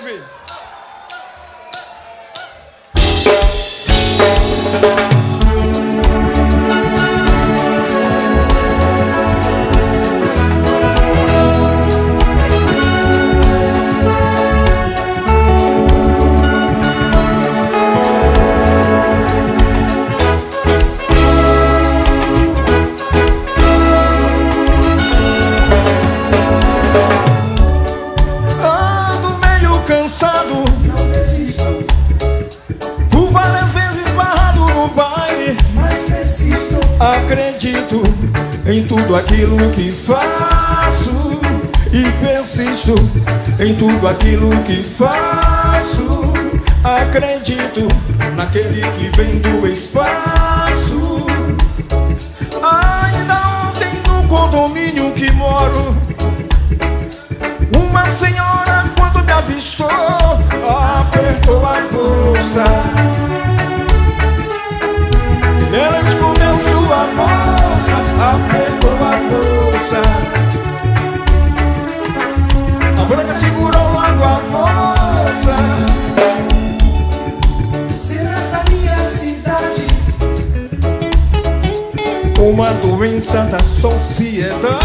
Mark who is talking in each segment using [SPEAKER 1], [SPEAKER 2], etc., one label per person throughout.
[SPEAKER 1] teve. Em tudo aquilo que faço e persisto em tudo aquilo que faço. Acredito naquele que vem do espaço. Ainda ontem no condomínio que moro, uma senhora quando me avistou apertou a bolsa. Ela escondeu sua bolsa, apertou a bolsa. A branca segurou logo a bolsa.
[SPEAKER 2] Se nessa minha cidade
[SPEAKER 1] Uma doença da sociedade.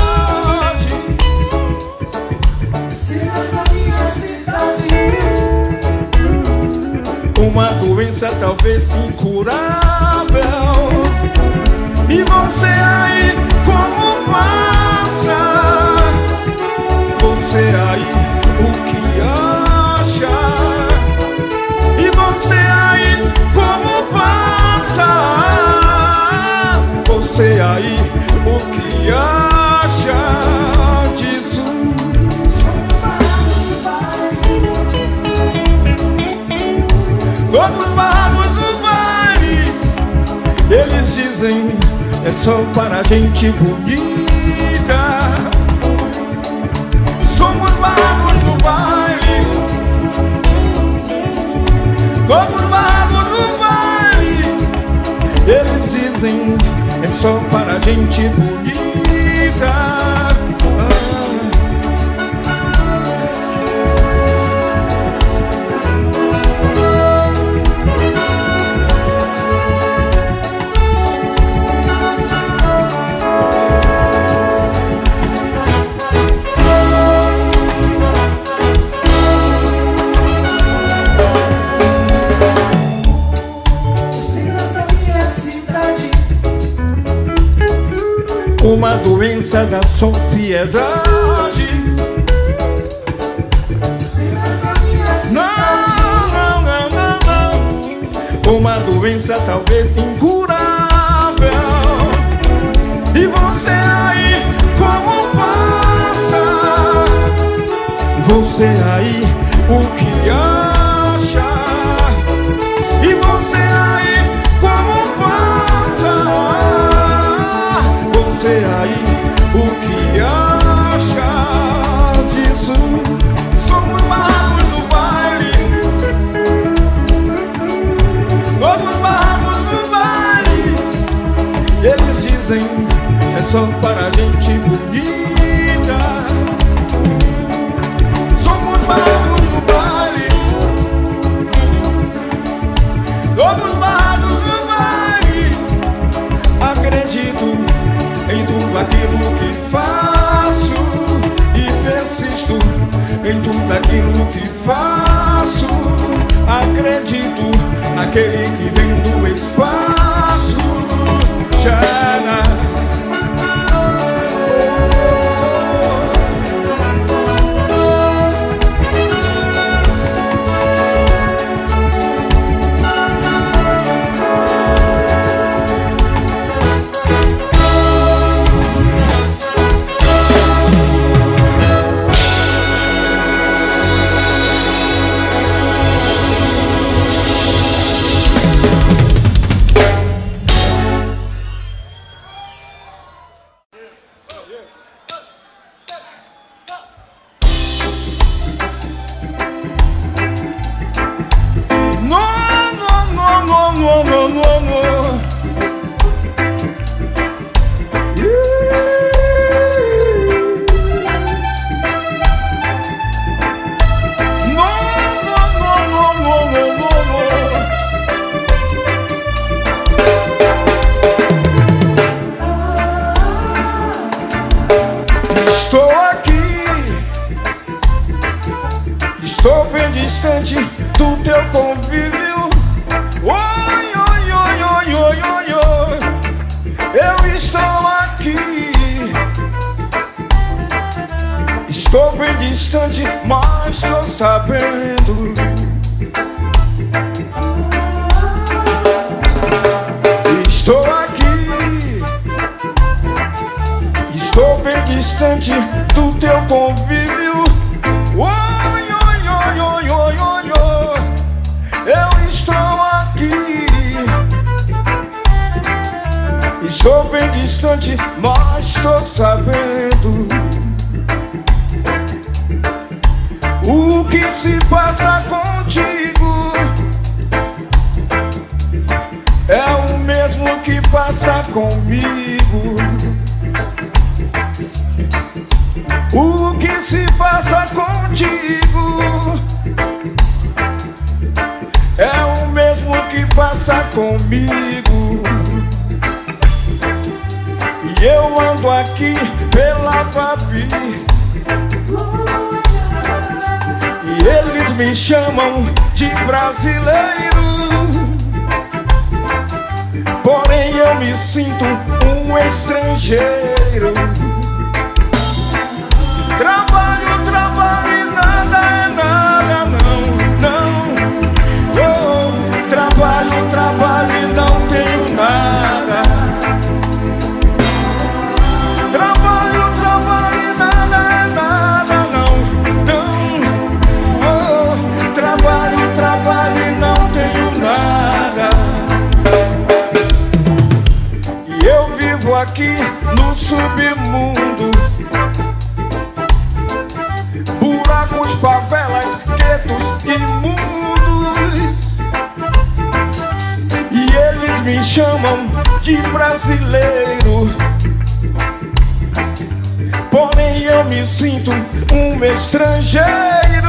[SPEAKER 2] Se nessa minha cidade
[SPEAKER 1] Uma doença talvez incurável. E você aí, como passa? Você aí, o que acha? E você aí, como passa? Você aí, o que acha é só para gente bonita. Somos barramos no baile. Todos barramos no baile. Eles dizem é só para gente bonita uma doença da sociedade. Não, não, não, não. Uma doença talvez incurável. E você aí, naquele que vem do espaço. me chamam de brasileiro. Porém eu me sinto um estrangeiro. Trabalho, trabalho. submundo Buracos, favelas, guetos imundos E eles me chamam de brasileiro. Porém eu me sinto um estrangeiro.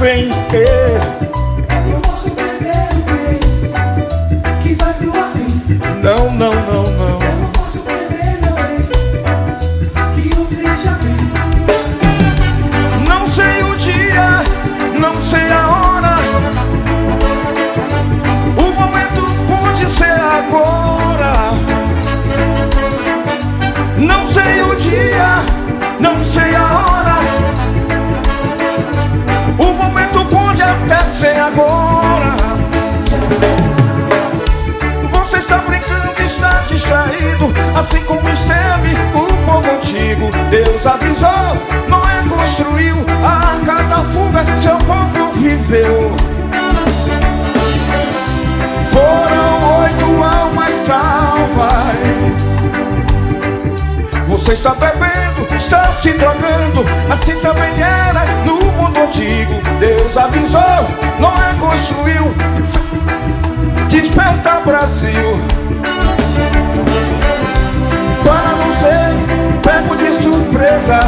[SPEAKER 1] Bem. Agora. Você está brincando, está distraído, assim como esteve o povo antigo. Deus avisou, Noé construiu a arca da fuga, seu povo viveu. Foram oito almas salvas. Você está bebendo, está se drogando, assim também era no mundo antigo. Deus avisou, Noé construiu. Desperta Brasil Para não ser pego de surpresa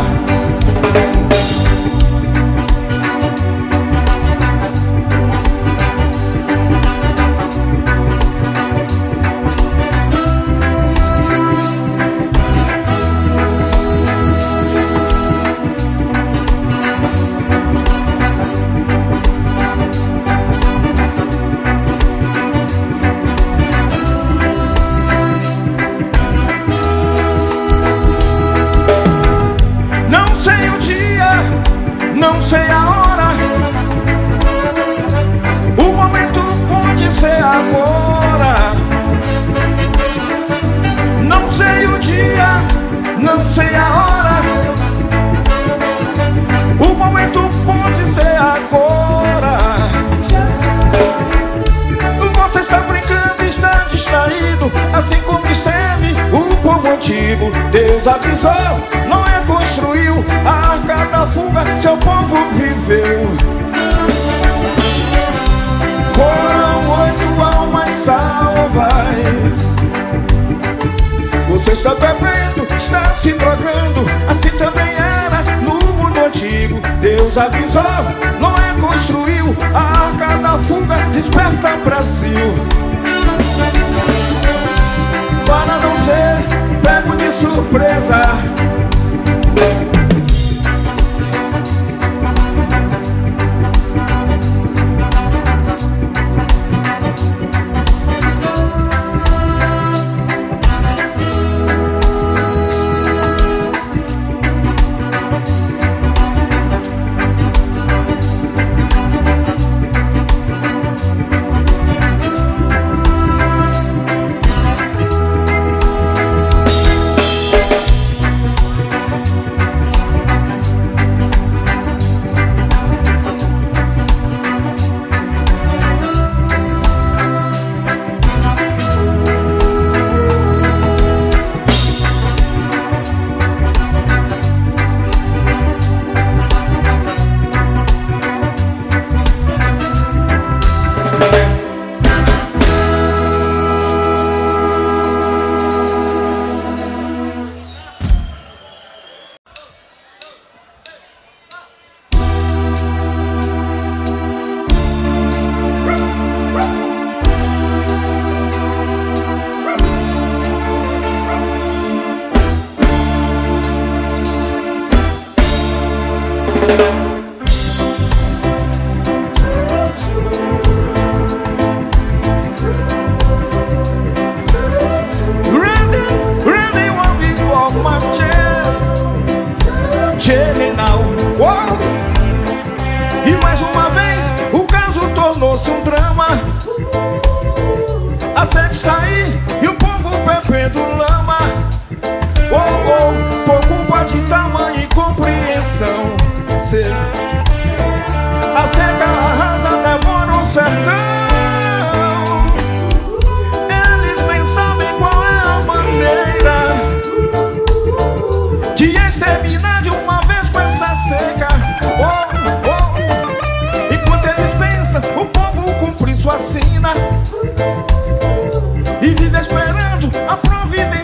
[SPEAKER 1] Deus avisou, Noé construiu a arca da fuga, seu povo viveu. Foram oito almas salvas. Você está bebendo, está se drogando, assim também era no mundo antigo. Deus avisou, Noé construiu a arca da fuga, desperta Brasil. Surpresa. A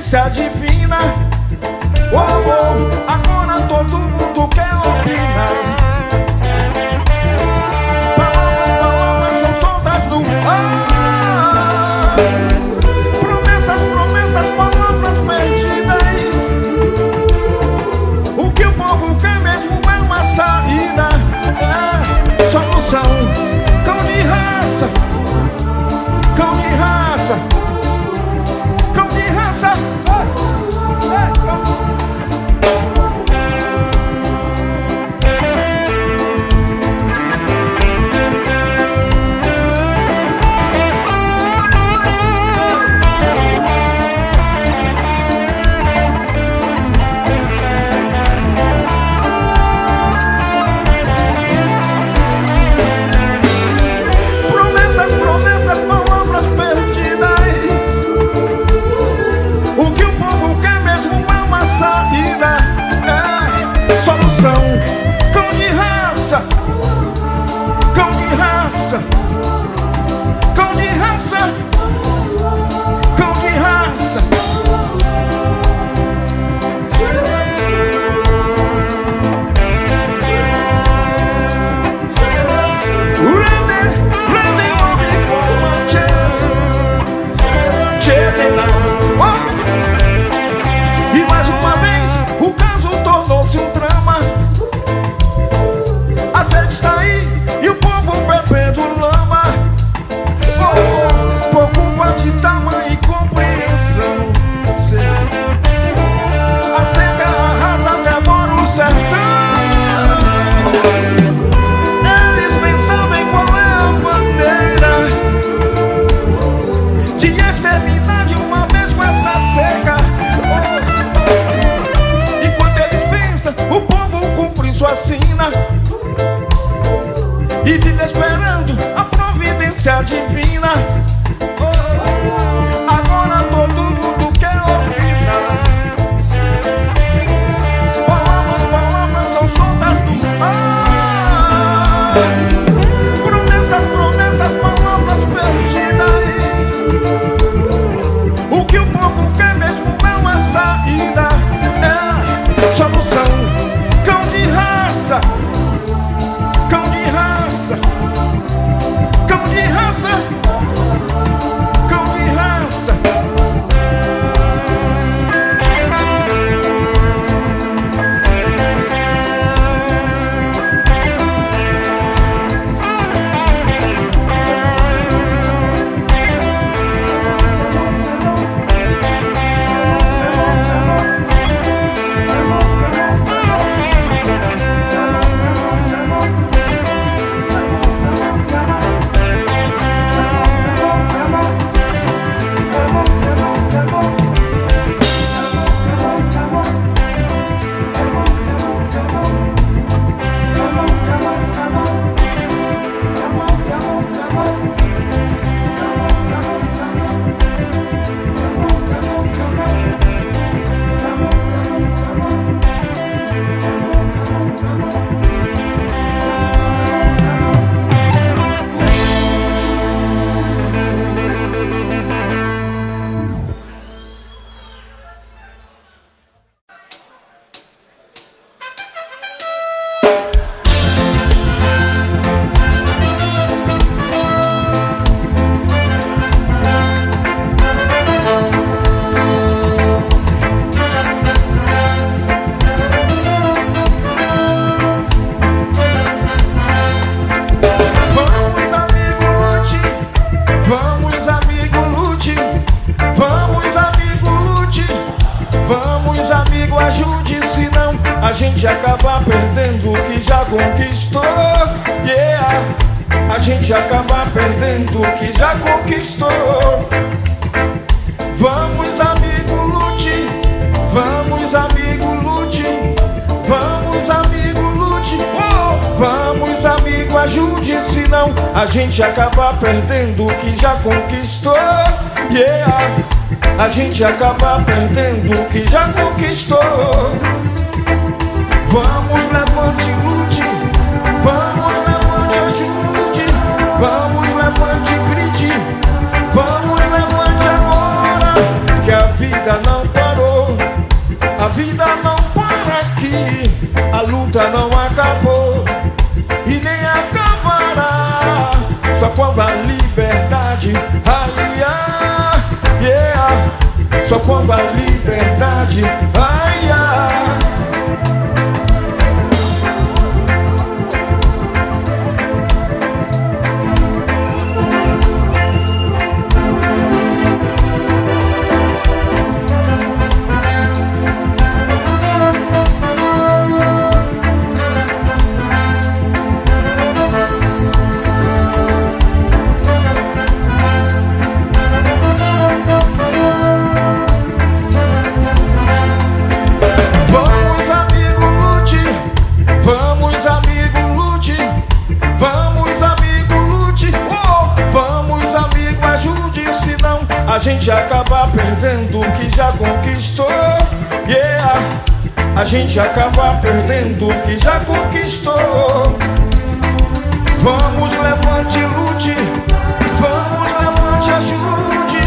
[SPEAKER 1] providência divina. a gente acaba perdendo o que já conquistou. Yeah, a gente acaba perdendo o que já conquistou. Vamos, levante, lute. Vamos, levante, ajude.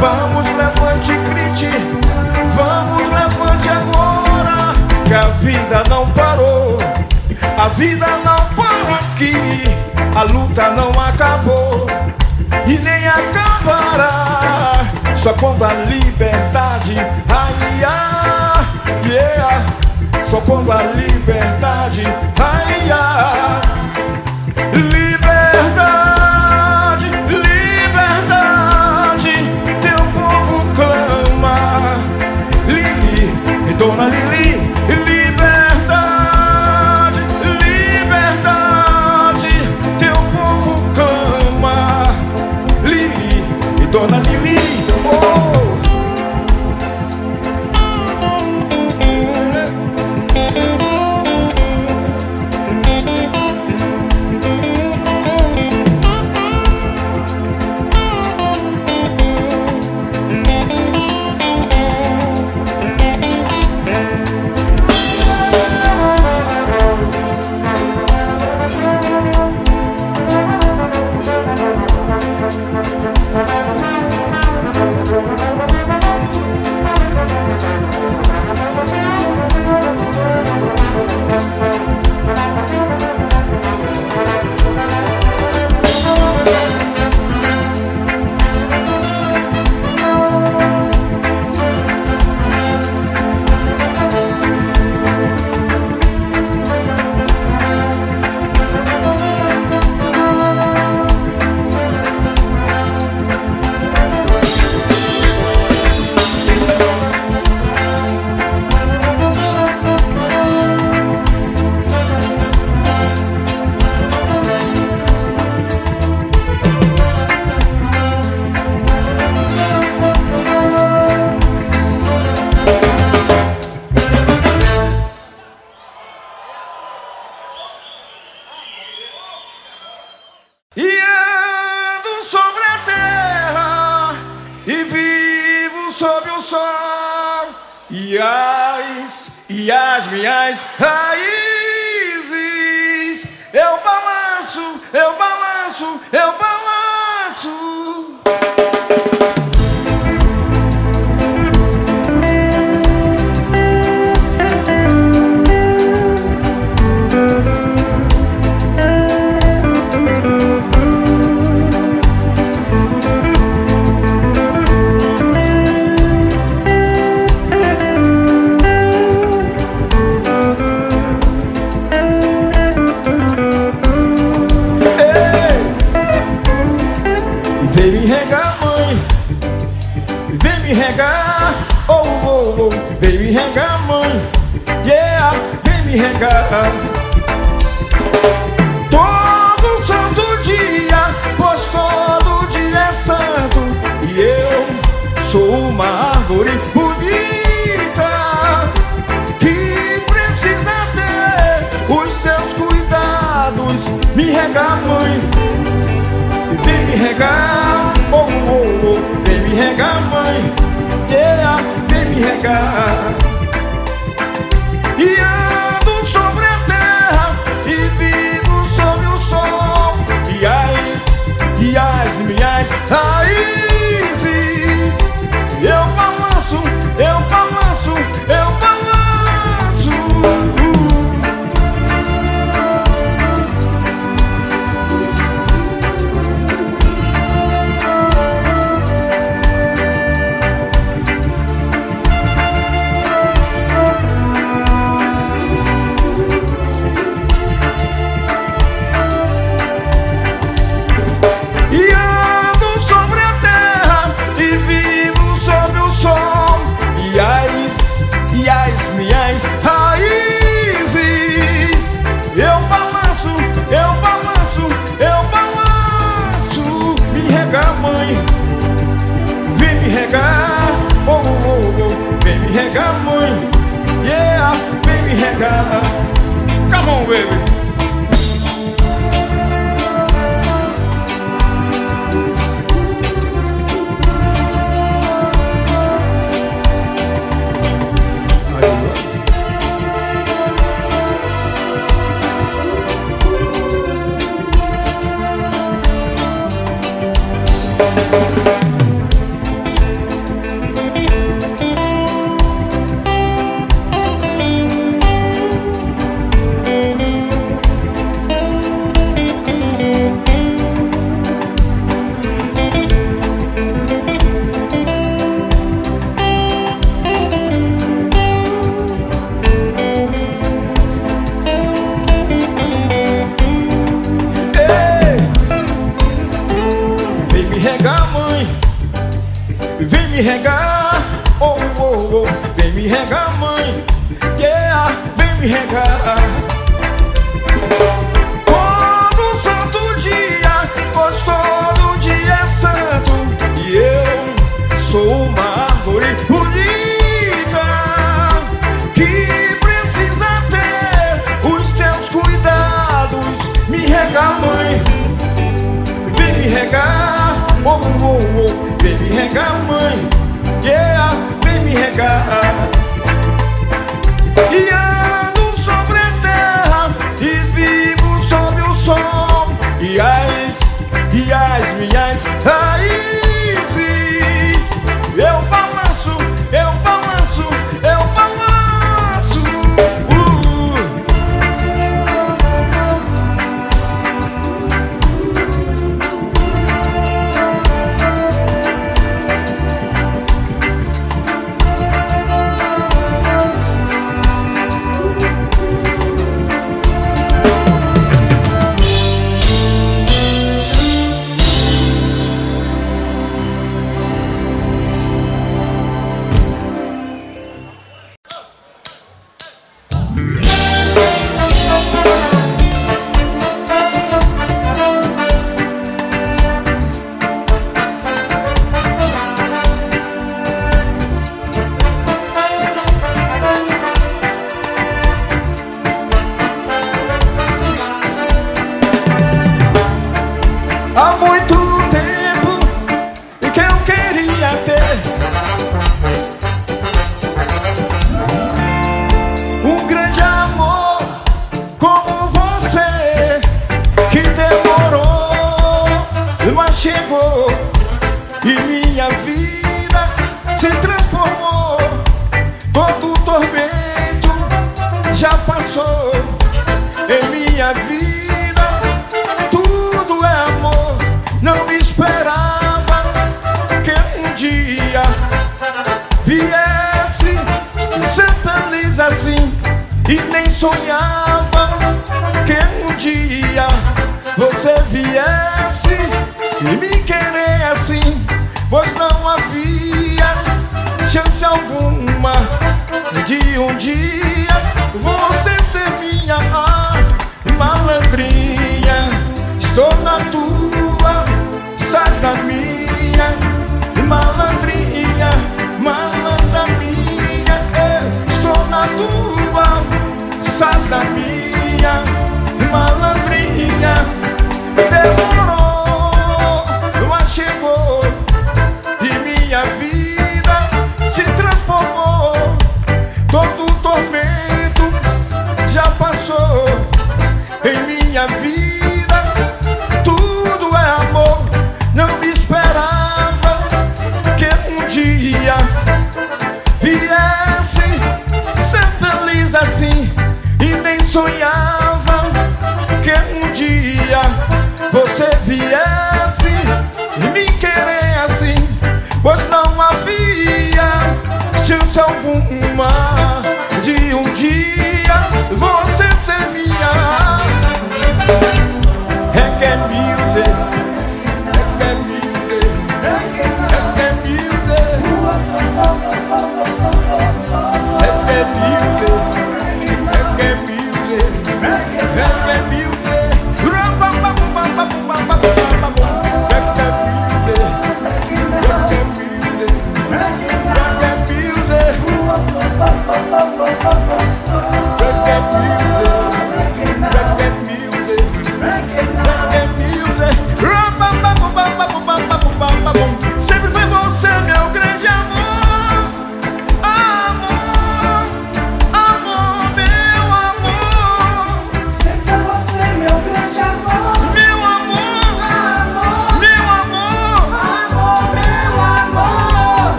[SPEAKER 1] Vamos, levante, grite. Vamos, levante agora. Que a vida não parou. A vida não para aqui. A luta não acabou. E nem acabará. Só quando a liberdade raia, yeah. Só quando a liberdade raia. Liberdade minhas raízes. Eu balanço,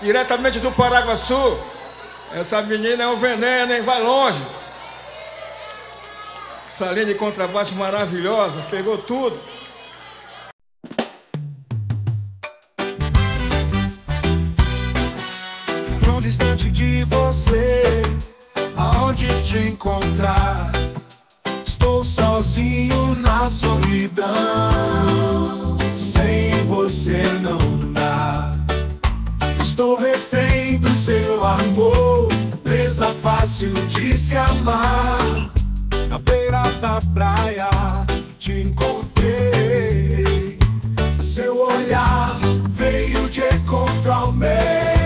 [SPEAKER 1] diretamente do Paraguaçu. Essa menina é um veneno, hein? Vai longe. Essa de contrabaixo maravilhosa, pegou tudo.
[SPEAKER 2] Tão distante de você, aonde te encontrar? Estou sozinho na solidão. Sem você não Estou refém do seu amor, presa fácil de se amar. Na beira da praia te encontrei, seu olhar veio de encontro ao meu.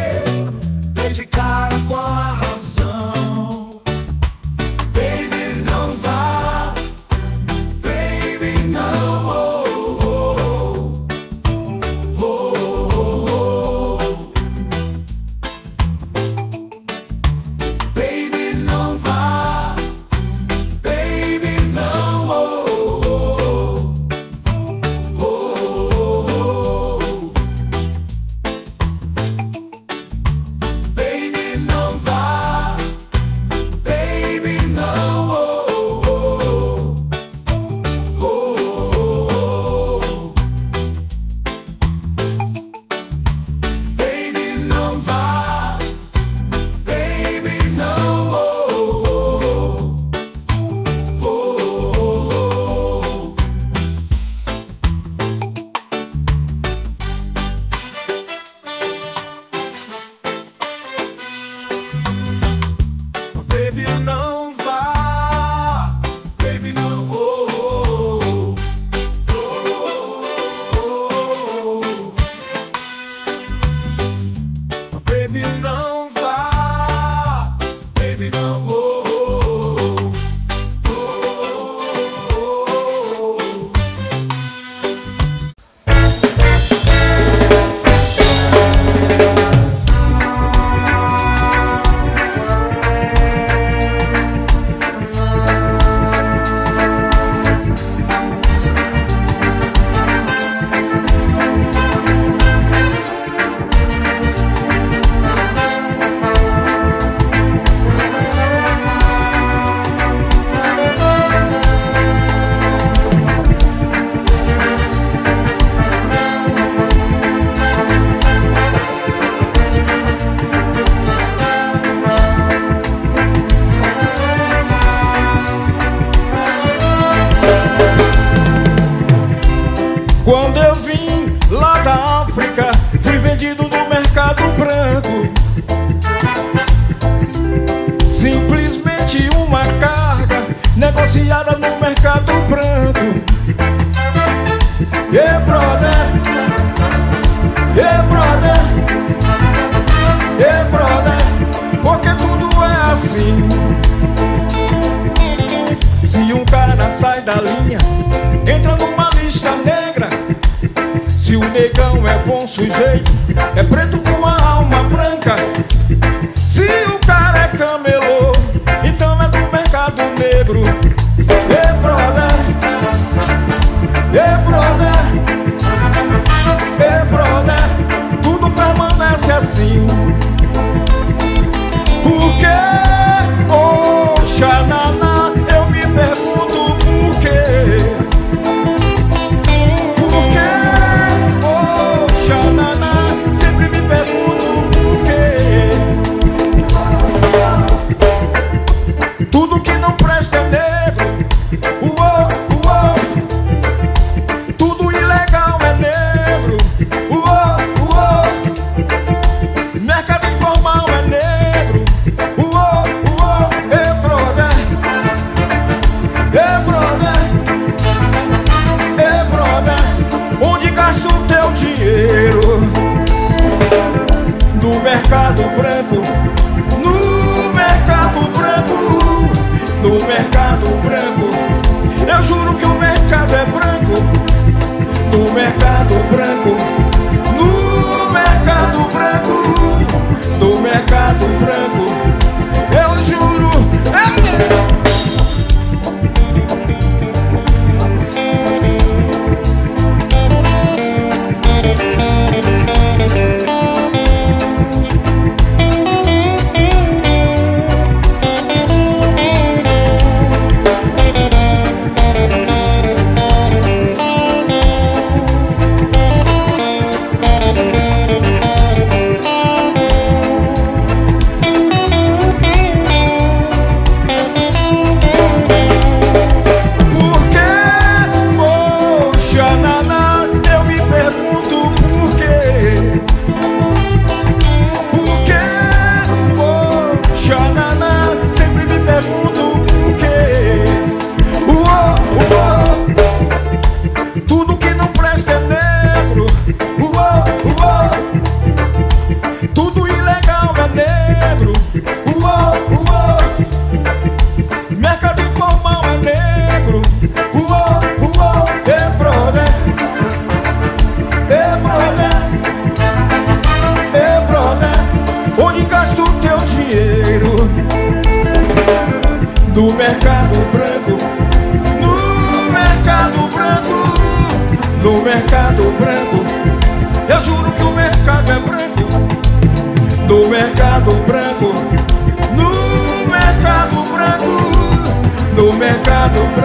[SPEAKER 1] Mercado branco.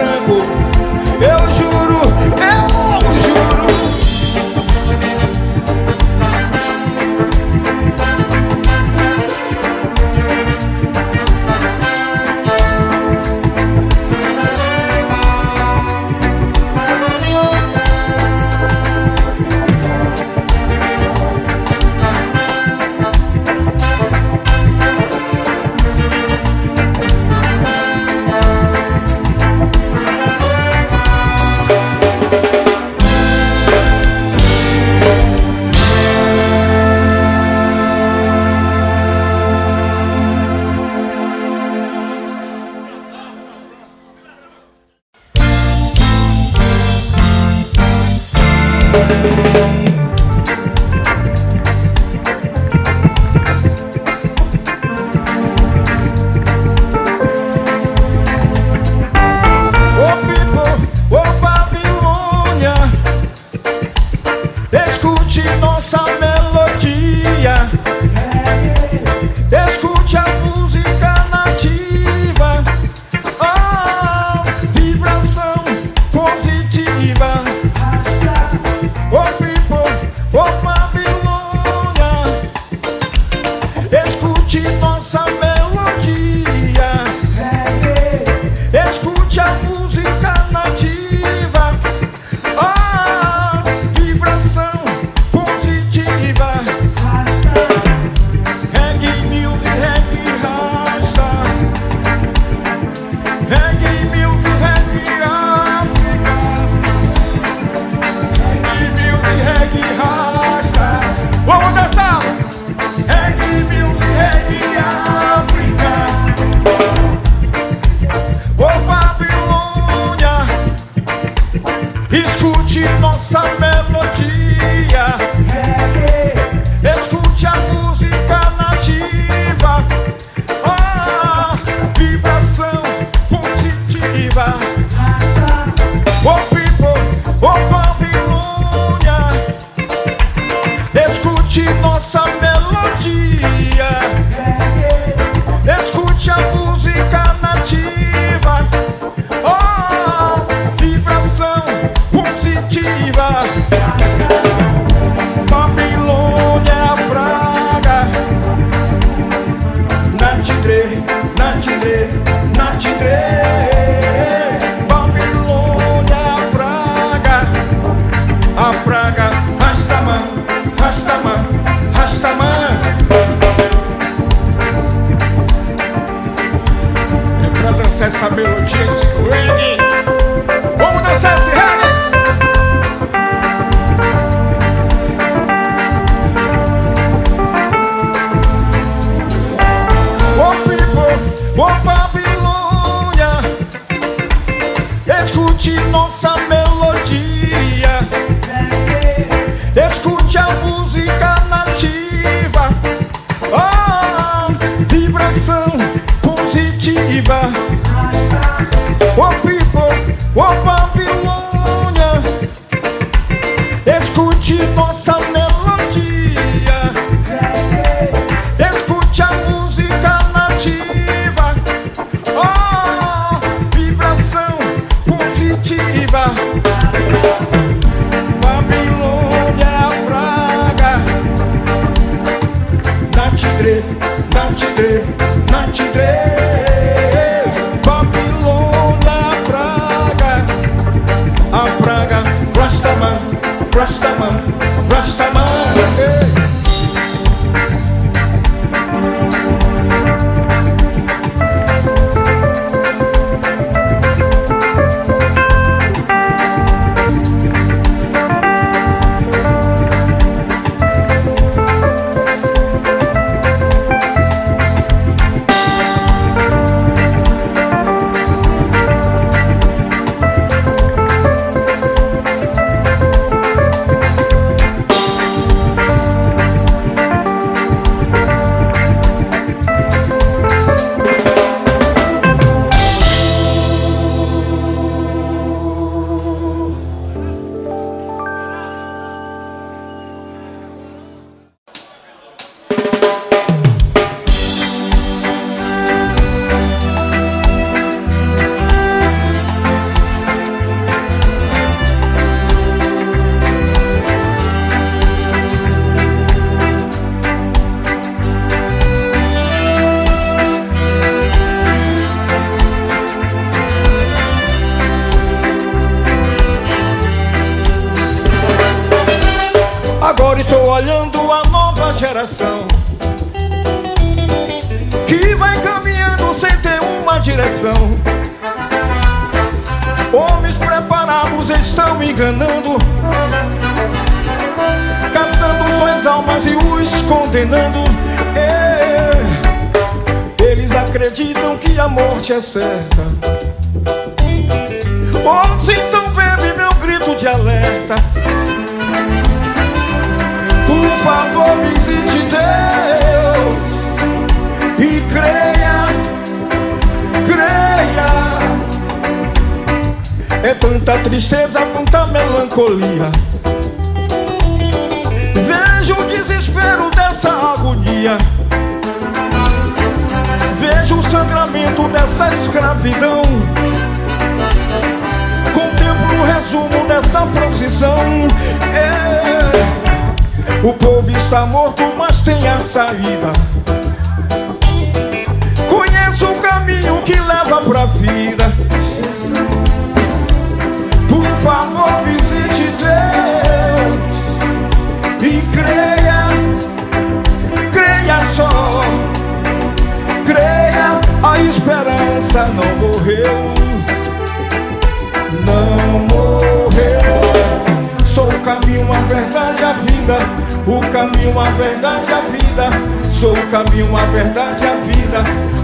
[SPEAKER 1] Caminho, a verdade, a vida. Sou o caminho, a verdade, a vida.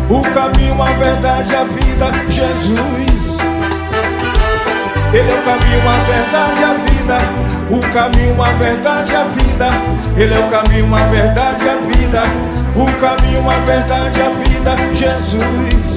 [SPEAKER 1] O caminho, a verdade, a vida. Jesus. Ele é o caminho, a verdade, a vida. O caminho, a verdade, a vida. Ele é o caminho, a verdade, a vida. O caminho, a verdade, a vida. Jesus.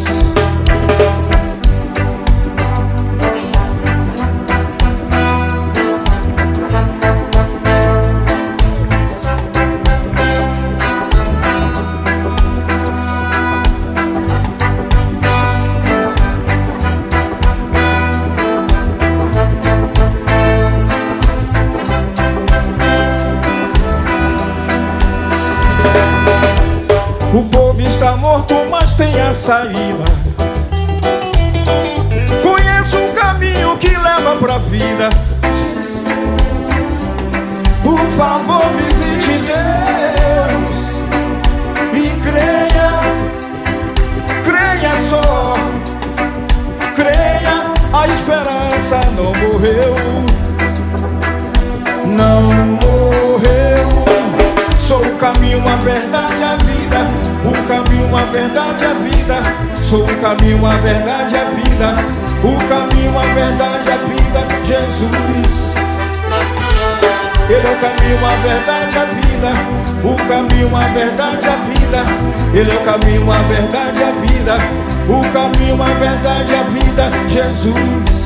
[SPEAKER 1] Saída. Conheço um caminho que leva pra vida. Por favor, visite Deus e creia, creia só, creia, a esperança não morreu, não morreu. Sou o caminho, a verdade, a vida, o caminho, a verdade, a vida. Sou o caminho, a verdade, a vida. O caminho, a verdade, a vida, Jesus. Ele é o caminho, a verdade, a vida. O caminho, a verdade, a vida. Ele é o caminho, a verdade, a vida. O caminho, a verdade, a vida, Jesus.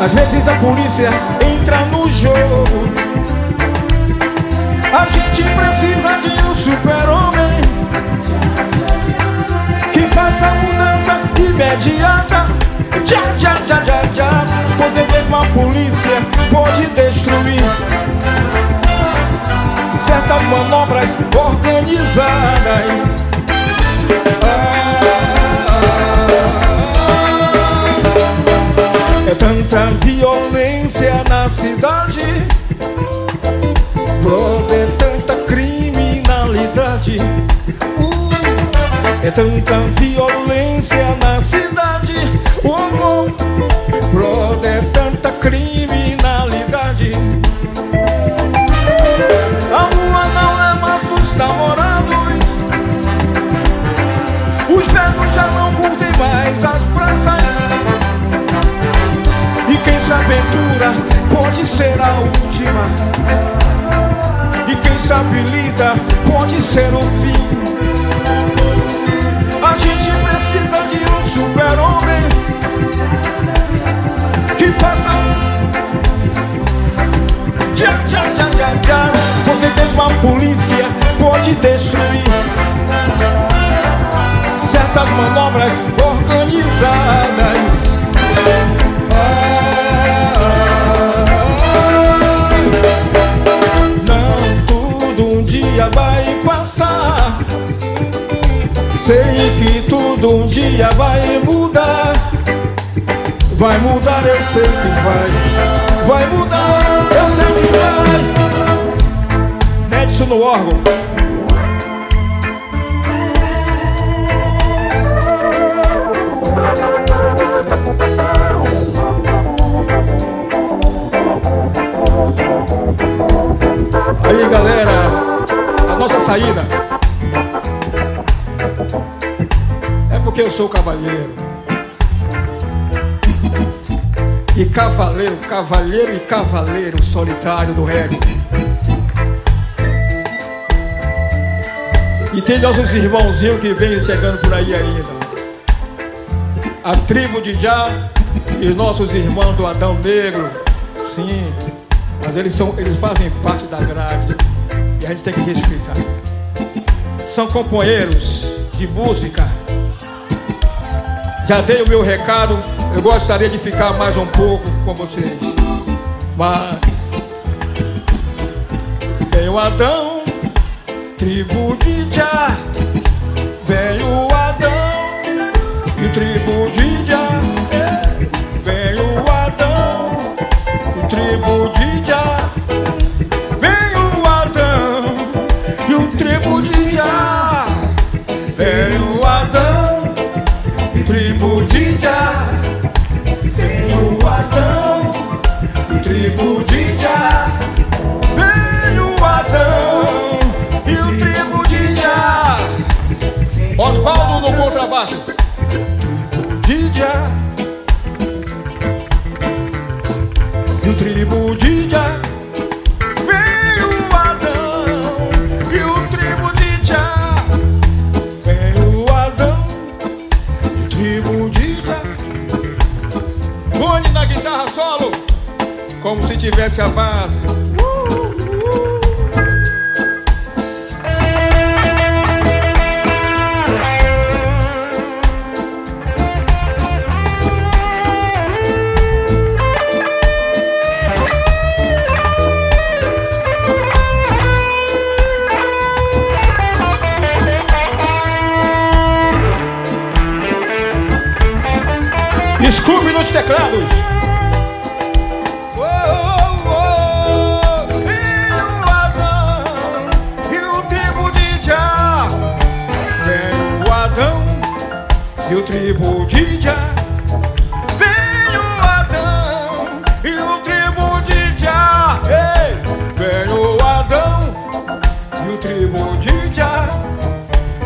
[SPEAKER 1] Às vezes a polícia entra no jogo. A gente precisa de um super-homem Que faça mudança imediata. Já, já, já, já, já. Pois nem mesmo a polícia pode destruir Certas manobras organizadas. É tanta violência na cidade. Brother, é tanta criminalidade. É tanta violência na cidade. Uh, uh, Brother, tanta criminalidade aventura pode ser a última. E quem se habilita pode ser o fim. A gente precisa de um super-homem que faça. Tchá, tchá, tchá, tchá, tchá. Você mesmo a polícia pode destruir certas manobras organizadas. Dia vai passar. Sei que tudo um dia vai mudar. Vai mudar, eu sei que vai. Vai mudar, eu sei que vai. Mete isso no órgão. Aí galera, saída. É porque eu sou cavalheiro. E cavaleiro, cavalheiro e cavaleiro solitário do reggae. E tem nossos irmãozinhos que vêm chegando por aí ainda. A tribo de Já e os nossos irmãos do Adão Negro. Sim, mas eles, são, eles fazem parte da grade e a gente tem que respeitar. São companheiros de música. Já dei o meu recado, eu gostaria de ficar mais um pouco com vocês. Mas veio Adão, tribo de Já, tivesse a base. e o tribo de Já. Veio Adão e o tribo de Já. Ei, veio Adão e o tribo de Já.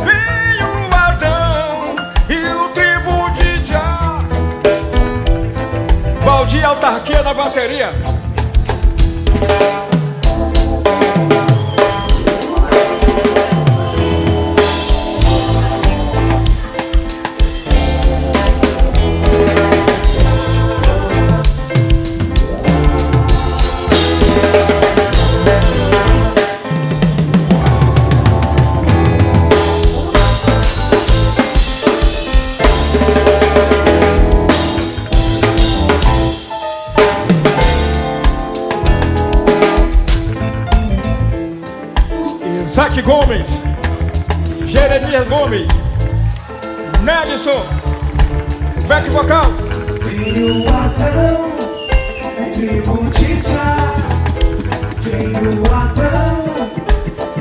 [SPEAKER 1] Veio Adão e o tribo de Já. Valdir Autarquia da bateria. Back vocal.
[SPEAKER 3] Veio Adão, tribo de Já. Veio Adão,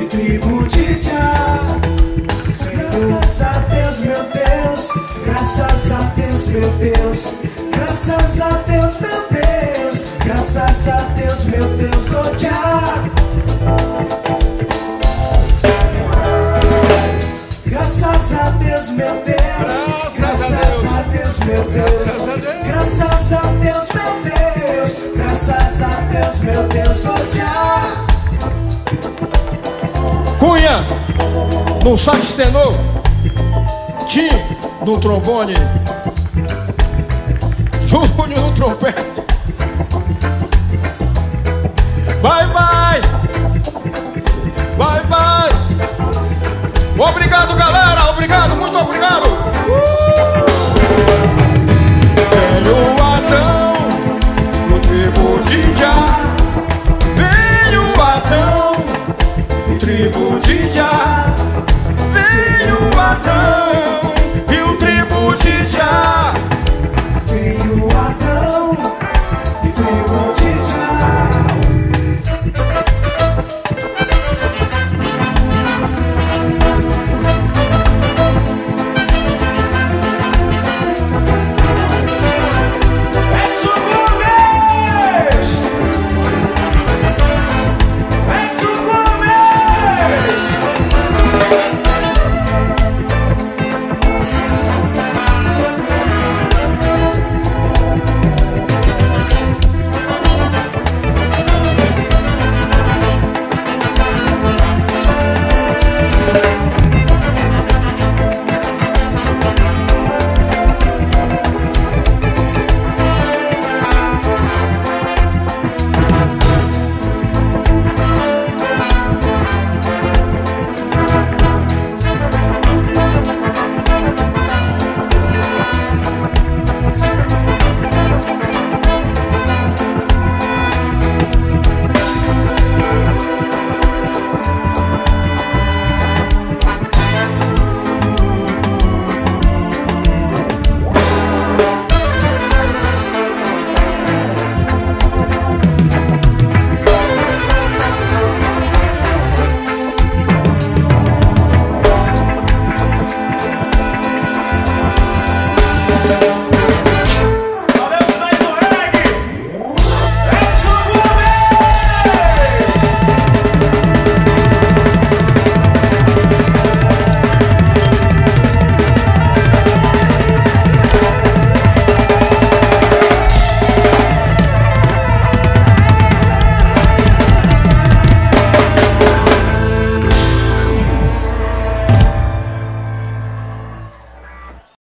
[SPEAKER 3] tribo de Já. Graças a Deus, meu Deus. Graças a Deus, meu Deus. Graças a Deus, meu Deus. Graças a Deus, meu Deus, oh Já. Deus, meu Deus. Graças a Deus, meu Deus. Oh, já.
[SPEAKER 1] Cunha, no sax tenor. Tim, no trombone. Júnior no trompete. Vai, vai! Vai, vai! Obrigado, galera! tribo de Já. Veio Adão E tribo de Já. Veio Adão E o tribo de Já.